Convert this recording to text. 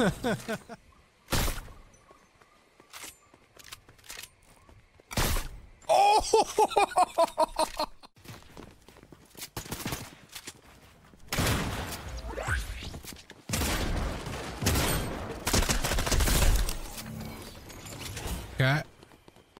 oh! okay.